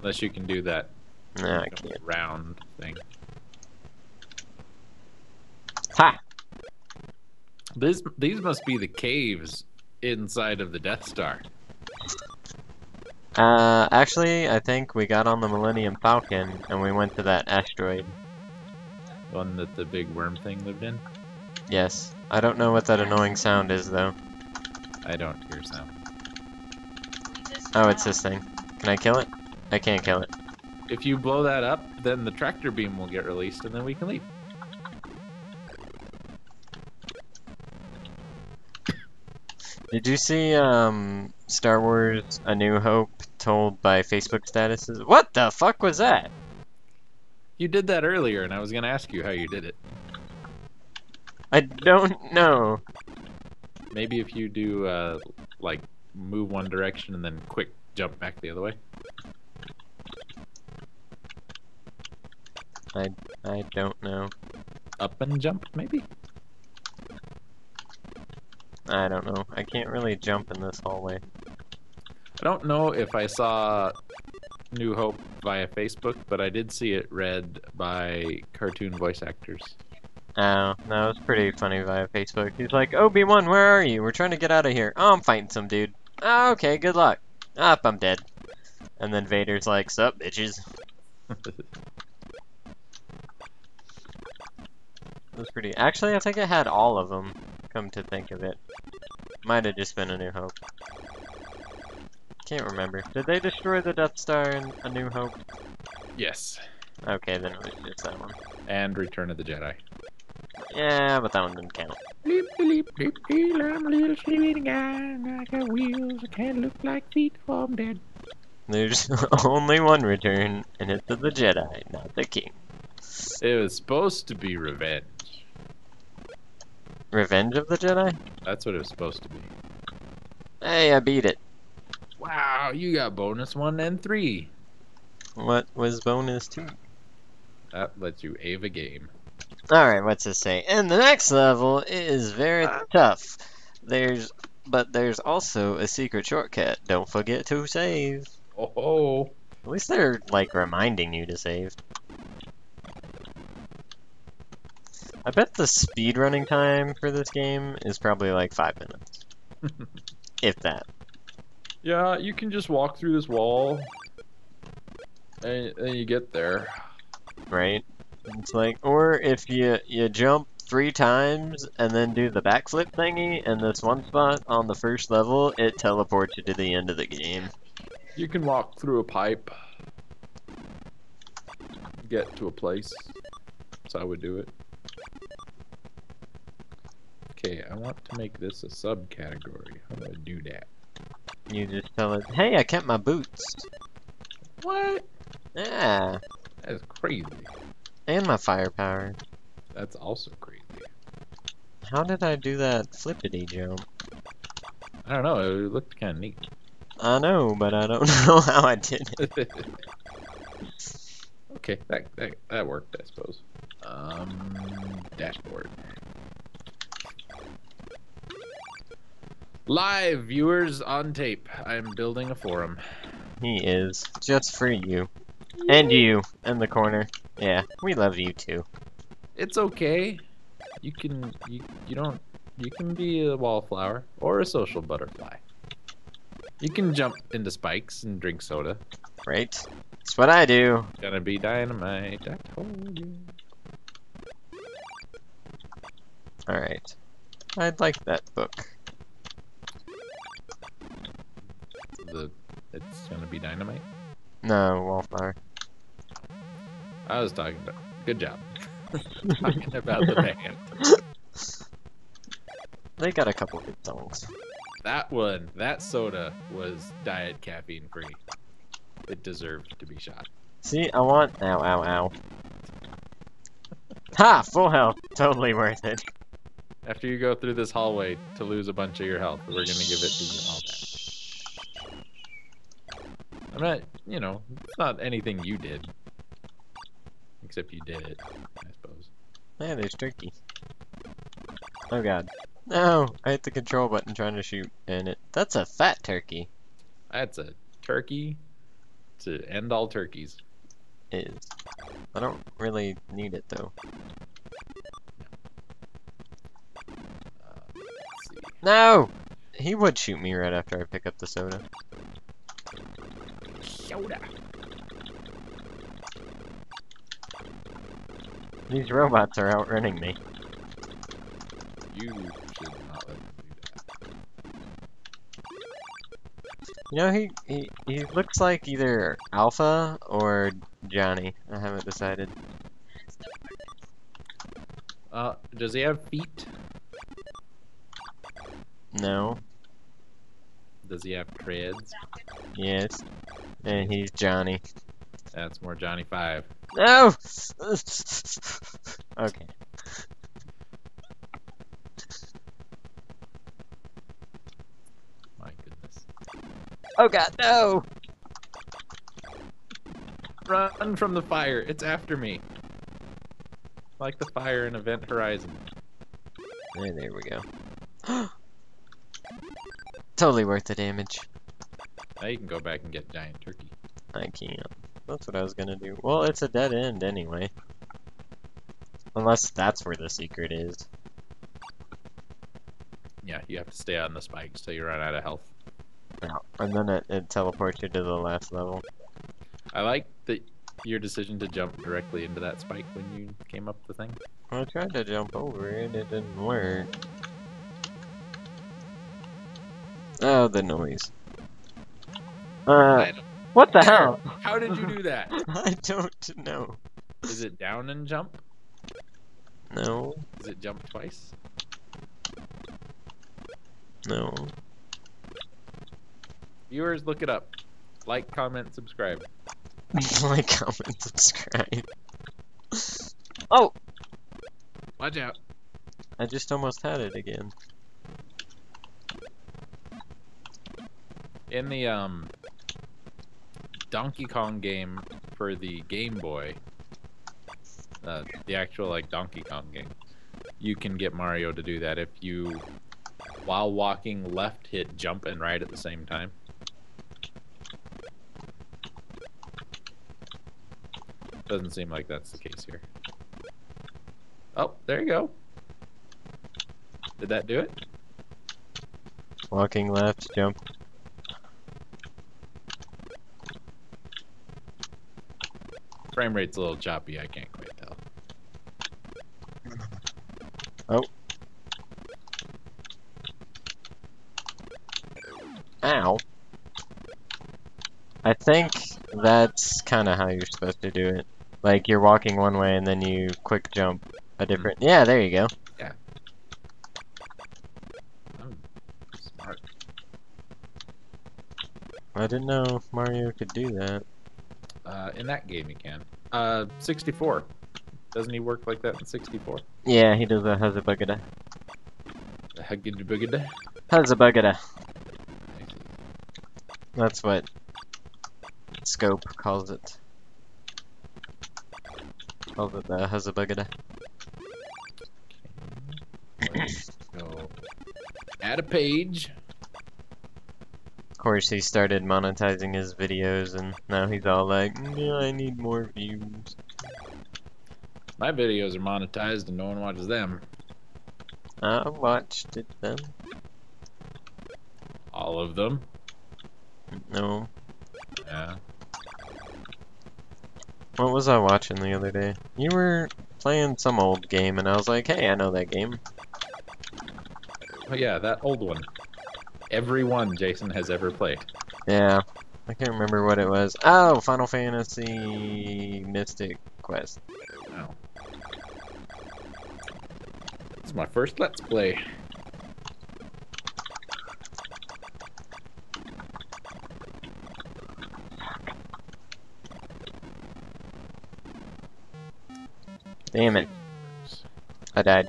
Unless you can do that No, I can't. round thing. Ha! These these must be the caves inside of the Death Star. Uh, actually, I think we got on the Millennium Falcon and we went to that asteroid. One that the big worm thing lived in. Yes. I don't know what that annoying sound is, though. I don't hear sound. Oh, it's this thing. Can I kill it? I can't kill it. If you blow that up, then the tractor beam will get released, and then we can leave. Did you see, um, Star Wars A New Hope told by Facebook statuses? What the fuck was that? You did that earlier, and I was gonna ask you how you did it. I don't know. Maybe if you do, uh, like, move one direction and then quick jump back the other way. I I don't know. Up and jump, maybe? I don't know. I can't really jump in this hallway. I don't know if I saw New Hope via Facebook, but I did see it read by cartoon voice actors. Oh, no, it's pretty funny via Facebook. He's like, Obi-Wan, where are you? We're trying to get out of here. Oh, I'm fighting some dude. Oh, okay, good luck. Up, I'm dead. And then Vader's like, sup, bitches. It was pretty. Actually, I think it had all of them. Come to think of it, might have just been A New Hope. Can't remember. Did they destroy the Death Star in A New Hope? yes. Okay, then it was just that one. And Return of the Jedi. Yeah, but that one didn't count. Bleep, bleep, bleep, bleep, I'm a little sleeping guy, and I got wheels, I can't look like feet, oh, I'm dead. There's only one return, and it's of the Jedi, not the King. It was supposed to be revenge. Revenge of the Jedi? That's what it was supposed to be. Hey, I beat it. Wow, you got bonus one and three. What was bonus two? That lets you ave a game. Alright, what's this say? And the next level is very ah. tough. There's but there's also a secret shortcut. Don't forget to save. Oh, oh. At least they're like reminding you to save. I bet the speedrunning time for this game is probably like five minutes. if that. Yeah, you can just walk through this wall, and, and you get there. right? It's like, or if you you jump three times and then do the backflip thingy in this one spot on the first level, it teleports you to the end of the game. You can walk through a pipe, get to a place. So I would do it. Okay, I want to make this a subcategory. How do I do that? You just tell it, hey, I kept my boots. What? Yeah, That's crazy. and my firepower. That's also crazy. How did I do that flippity jump? I don't know. It looked kind of neat. I know, but I don't know how I did it. okay, that, that that worked, I suppose. Um, dashboard. Live viewers on tape. I'm building a forum. He is just for you, and you in the corner. Yeah, we love you too. It's okay. You can you you don't you can be a wallflower or a social butterfly. You can jump into spikes and drink soda. Right? That's what I do. Gonna be dynamite. I told you. All right. I'd like that book. It's gonna be dynamite. No, wallflower. I was talking about. Good job. talking about the band. They got a couple good songs. That one, that soda was diet caffeine free. It deserved to be shot. See, I want. Ow, ow, ow. Ha! Full health. Totally worth it. After you go through this hallway to lose a bunch of your health, we're gonna give it to you all back. I'm not, you know, it's not anything you did. Except you did it, I suppose. Yeah, there's turkey. Oh god. No! I hit the control button trying to shoot, and it. That's a fat turkey. That's a turkey. to end all turkeys. Is. I don't really need it though. Uh. No! He would shoot me right after I pick up the soda. Soda. These robots are outrunning me. You should not let them do that. You know, he, he, he looks like either Alpha or Johnny. I haven't decided. Uh, does he have feet? No. Does he have treads? Yes. And he's Johnny. That's more Johnny Five. No! okay. My goodness. Oh god, no! Run from the fire! It's after me. Like the fire in Event Horizon. There, there we go. totally worth the damage. Now you can go back and get giant turkey. I can't. That's what I was gonna do. Well, it's a dead end anyway. Unless that's where the secret is. Yeah, you have to stay on the spikes till you run out of health. No. And then it, it teleports you to the last level. I like that your decision to jump directly into that spike when you came up the thing. I tried to jump over it, it didn't work. Oh, the noise. Uh, what the hell? How did you do that? I don't know. Is it down and jump? No, Is it jump twice? no. Viewers, look it up. Like, comment, subscribe. like, comment, subscribe. Oh! Watch out. I just almost had it again. In the um Donkey Kong game for the Game Boy, uh, the actual like Donkey Kong game, you can get Mario to do that if you, while walking left, hit jump and right at the same time. Doesn't seem like that's the case here. Oh, there you go. Did that do it? Walking left, jump. Frame rate's a little choppy. I can't quite tell. Oh. Ow. I think that's kind of how you're supposed to do it. Like, you're walking one way and then you quick jump a hmm. different. Yeah, there you go. I'm hmm. smart. I didn't know Mario could do that. Uh, in that game, you can. Uh, 64. Doesn't he work like that in 64? Yeah, he does a Huzzabugada. The Hugged Bugged? Huzzabugada. That's what Scope calls it. Calls it the Huzzabugada. Let's go. Add a page. Of course, he started monetizing his videos, and now he's all like, yeah, I need more views. My videos are monetized and no one watches them. I watched it then. All of them. No. Yeah. What was I watching the other day? You were playing some old game, and I was like, hey, I know that game. Oh yeah, that old one. Every one Jason has ever played. Yeah. I can't remember what it was. Oh, Final Fantasy Mystic Quest. Wow. It's my first Let's Play. Damn it. I died.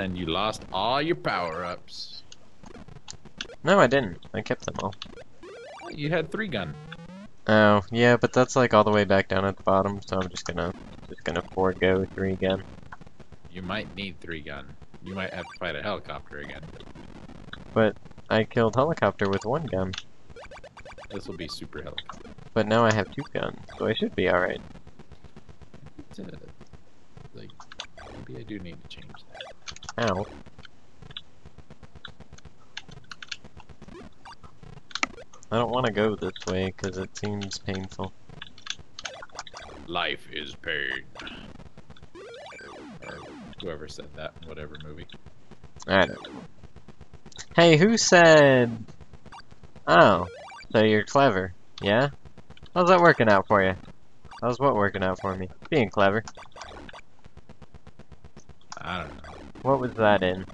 And you lost all your power-ups. No, I didn't. I kept them all. You had three gun. Oh, yeah, but that's like all the way back down at the bottom, so I'm just gonna just gonna forego three gun. You might need three gun. You might have to fight a helicopter again. But I killed helicopter with one gun. This will be super helicopter. But now I have two guns, so I should be alright. Uh, like, maybe I do need to change. Ow. I don't want to go this way because it seems painful. Life is pain. Or whoever said that, in whatever movie. I don't know. Hey, who said... Oh, so you're clever, yeah? How's that working out for you? How's what working out for me? Being clever. What was that in?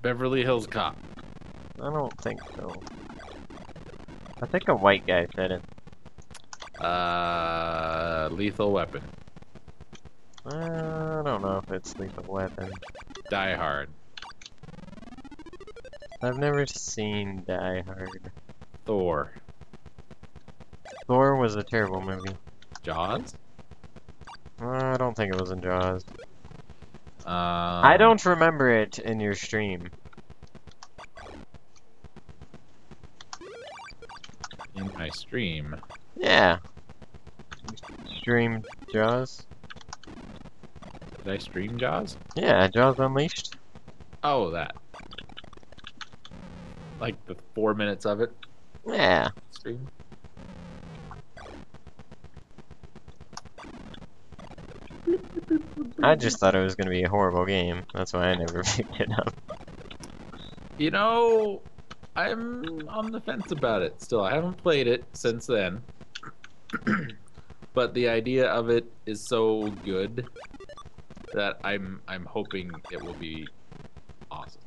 Beverly Hills Cop. I don't think so. I think a white guy said it. Uh, Lethal Weapon. Uh, I don't know if it's Lethal Weapon. Die Hard. I've never seen Die Hard. Thor. Thor was a terrible movie. Jaws. Uh, I don't think it was in Jaws. Um, I don't remember it in your stream. In my stream. Yeah. Stream Jaws? Did I stream Jaws? Yeah, Jaws Unleashed. Oh, that. Like the four minutes of it Yeah. stream. I just thought it was gonna be a horrible game. That's why I never picked it up. You know, I'm on the fence about it still. I haven't played it since then. but the idea of it is so good that I'm I'm hoping it will be awesome.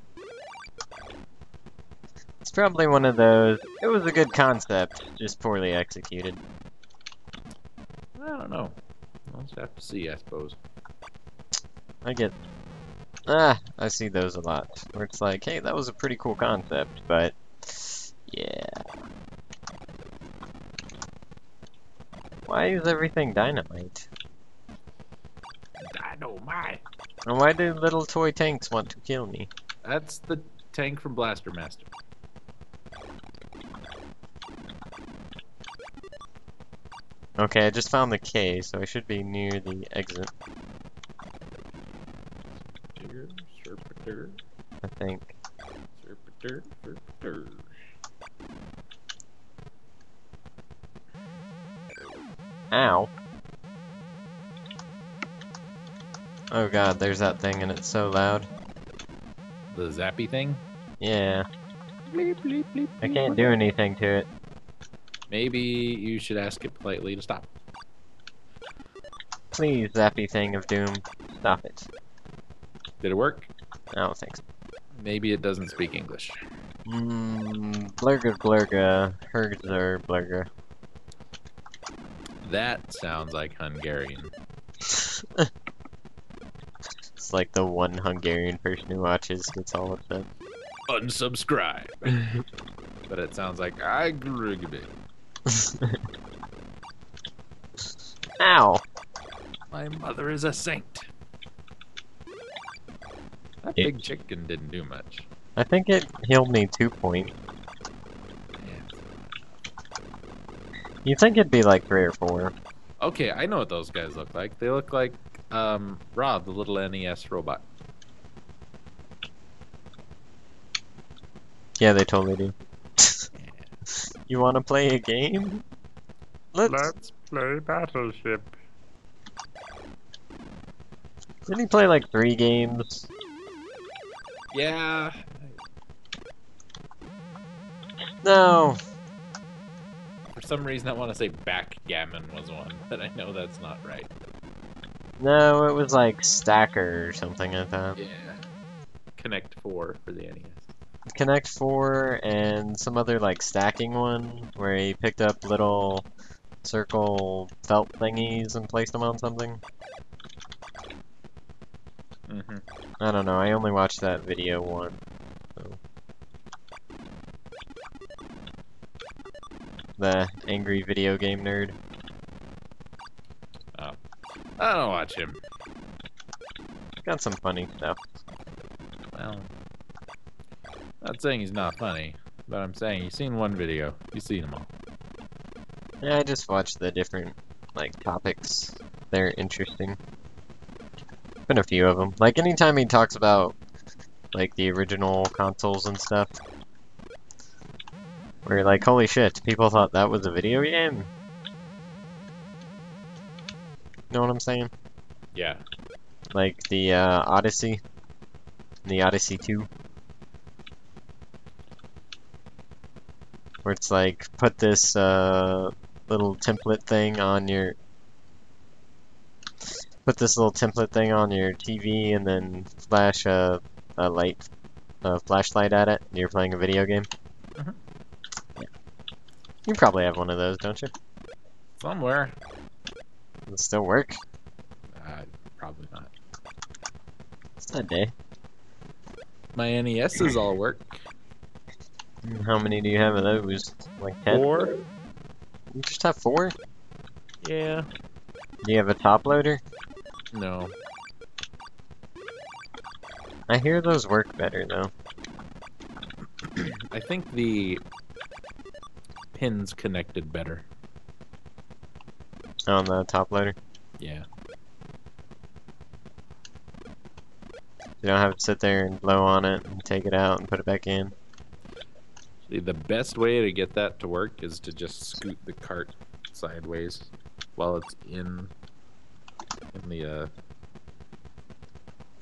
It's probably one of those. It was a good concept, just poorly executed. I don't know. I'll just have to see, I suppose. I get. Ah, I see those a lot. Where it's like, hey, that was a pretty cool concept, but. Yeah. Why is everything dynamite? Dynamite. And why do little toy tanks want to kill me? That's the tank from Blaster Master. Okay, I just found the K, so I should be near the exit, Digger, Serpenter, I think. Serpenter, Serpenter. Ow. Oh god, there's that thing and it's so loud. The zappy thing? Yeah, Bleep, bleep, bleep, I can't do anything to it. Maybe you should ask it politely to stop. Please, zappy thing of doom, stop it. Did it work? Think so. Maybe it doesn't speak English. Mmm, blurga blurga, herzer blurga. That sounds like Hungarian. It's like the one Hungarian person who watches gets all upset. Unsubscribe. but it sounds like I agree. Ow! My mother is a saint. That Yeah. big chicken didn't do much. I think it healed me two point. Yeah. You think it'd be like three or four. Okay, I know what those guys look like. They look like um, Rob, the little NES robot. Yeah, they totally do. You wanna play a game? Let's. play Battleship. Didn't he play like three games? Yeah. No. For some reason, I want to say backgammon was one, but I know that's not right. No, it was like Stacker or something, I thought. Yeah. Connect 4 for the NES. Connect 4 and some other like stacking one where he picked up little circle felt thingies and placed them on something. Mm-hmm. I don't know, I only watched that video once. So. The angry video game nerd. I don't watch him. Got some funny stuff. Well, Not saying he's not funny, but I'm saying you've seen one video. You've seen them all. Yeah, I just watched the different like topics. They're interesting. Been a few of them. Like anytime he talks about like the original consoles and stuff, where you're like, holy shit, people thought that was a video game. Know what I'm saying? Yeah. Like the uh, Odyssey, the Odyssey 2. Where it's like, put this uh, little template thing on your put this little template thing on your TV and then flash a, a light a flashlight at it and you're playing a video game. Mhm. Yeah. You probably have one of those, don't you? Somewhere. Does it still work? Uh, probably not. It's not day. My NESs all work. How many do you have of those? Like ten? Four? You just have four? Yeah. Do you have a top loader? No. I hear those work better though. I think the pins connected better. On the top loader. Yeah. You don't have to sit there and blow on it and take it out and put it back in. The best way to get that to work is to just scoot the cart sideways while it's in in the uh,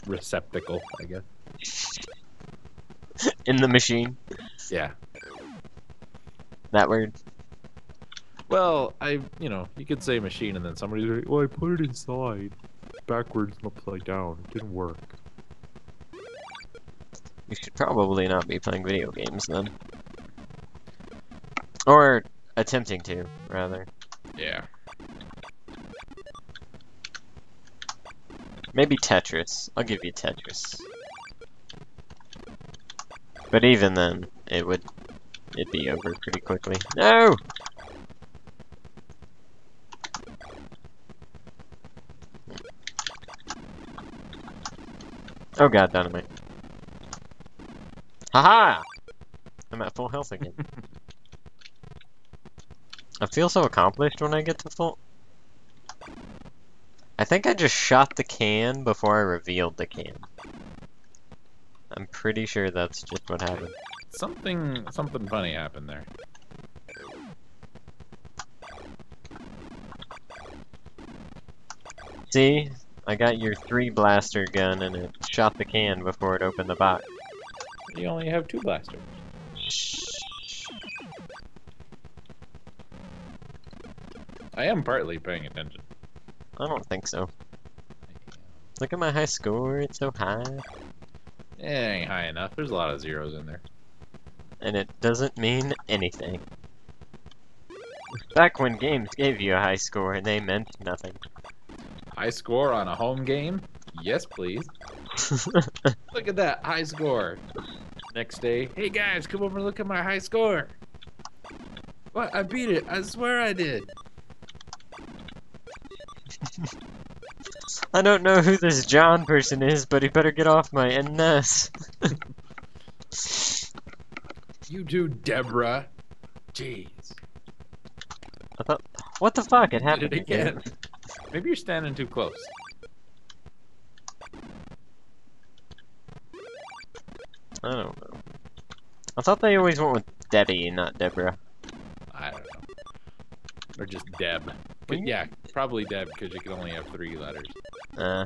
receptacle, I guess. In the machine. Yeah. That word. Well, I, you know, you could say machine, and then somebody's like, "Well, I put it inside, backwards and upside down. It didn't work." You should probably not be playing video games then. Or attempting to, rather. Yeah. Maybe Tetris. I'll give you Tetris. But even then, it would it'd be over pretty quickly. No! Oh god, dynamite. Haha! I'm at full health again. I feel so accomplished when I get to full. I think I just shot the can before I revealed the can. I'm pretty sure that's just what happened. Something, something funny happened there. See? I got your three blaster gun and it shot the can before it opened the box. You only have two blasters. I am partly paying attention. I don't think so. Look at my high score, it's so high. It ain't high enough. There's a lot of zeros in there. And it doesn't mean anything. Back when games gave you a high score, they meant nothing. High score on a home game? Yes, please. Look at that high score. Next day, hey guys, come over and look at my high score. What? I beat it. I swear I did. I don't know who this John person is, but he better get off my NS. You do, Deborah. Jeez. I thought, what the fuck? It happened it again. Maybe you're standing too close. I don't know. I thought they always went with Debbie and not Deborah. I don't know. Or just Deb. But yeah, probably Deb because you can only have three letters. Uh,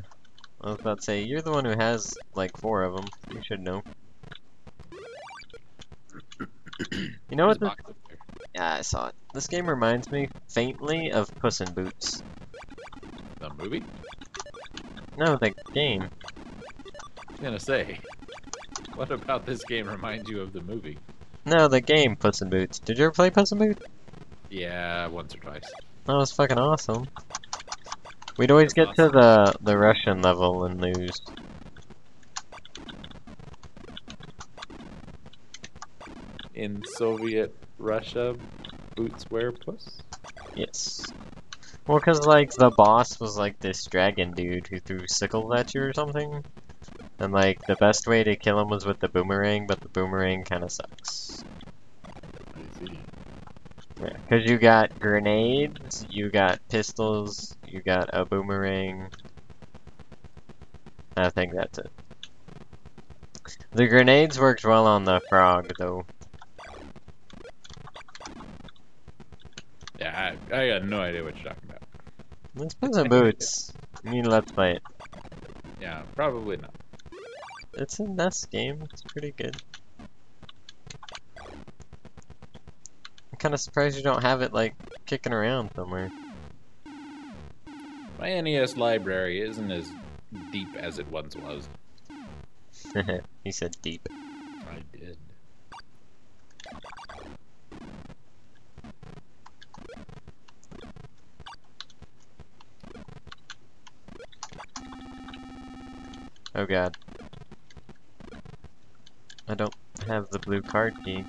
I was about to say, you're the one who has like four of them. You should know. You know what? This, box up there. yeah, I saw it. This game reminds me faintly of Puss in Boots. The movie? No, the game. I was gonna say. What about this game reminds you of the movie? No, the game Puss in Boots. Did you ever play Puss in Boots? Yeah, once or twice. That was fucking awesome. We'd always get to the the Russian level and lose. In Soviet Russia, boots wear puss? Yes. Well, cause like the boss was like this dragon dude who threw sickles at you or something, And like the best way to kill him was with the boomerang, but the boomerang kind of sucks. I see. Yeah, cause you got grenades, you got pistols, you got a boomerang. I think that's it. The grenades worked well on the frog, though. Yeah, I, I got no idea what you're talking about. Let's put some boots. You need let's play it. Yeah, probably not. It's a NES game. It's pretty good. I'm kind of surprised you don't have it like kicking around somewhere. My NES library isn't as deep as it once was. he said deep. I did. Oh god. I don't have the blue card key.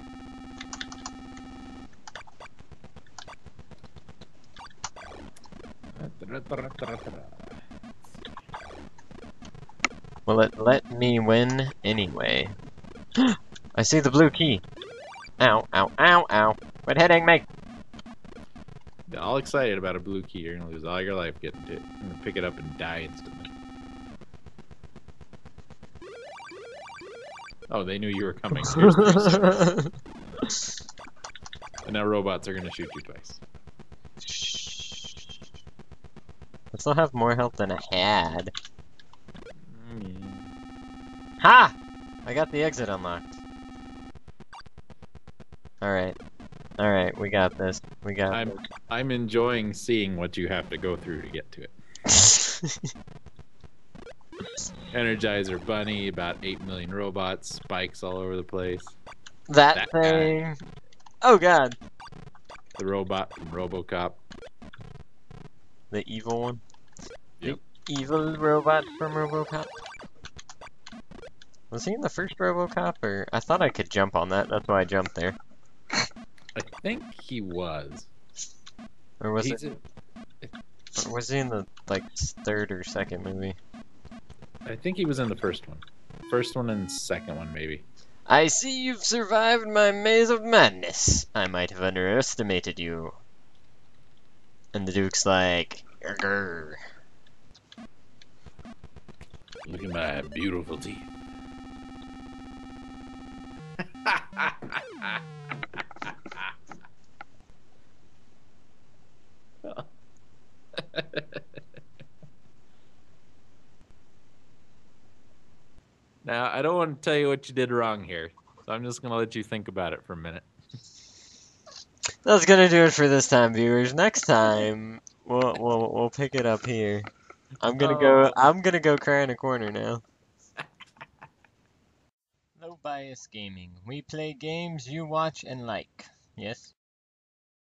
Well, it let me win anyway. I see the blue key. Ow, ow, ow, ow. Quit hitting me! All excited about a blue key, you're gonna lose all your life getting to it. You're gonna pick it up and die instantly. Oh, they knew you were coming. Here's the reset. and now robots are gonna shoot you twice. Still have more health than I had. Ha! I got the exit unlocked. Alright. Alright, we got this. We got I'm I'm enjoying seeing what you have to go through to get to it. Energizer Bunny, about 8 million robots, spikes all over the place. that, That guy. thing. Oh god. The robot from Robocop. The evil one. Evil robot from Robocop. Was he in the first Robocop, or I thought I could jump on that? That's why I jumped there. I think he was. Or was He's it? in- Or was he in the like third or second movie? I think he was in the first one. First one and second one, maybe. I see you've survived my maze of madness. I might have underestimated you. And the Duke's like, "Grr." Look at my beautiful teeth. now, I don't want to tell you what you did wrong here, so I'm just going to let you think about it for a minute. That's gonna do it for this time, viewers. Next time, we'll we'll we'll pick it up here. I'm gonna go. Oh. I'm gonna go cry in a corner now. Low Bias Gaming. We play games you watch and like. Yes.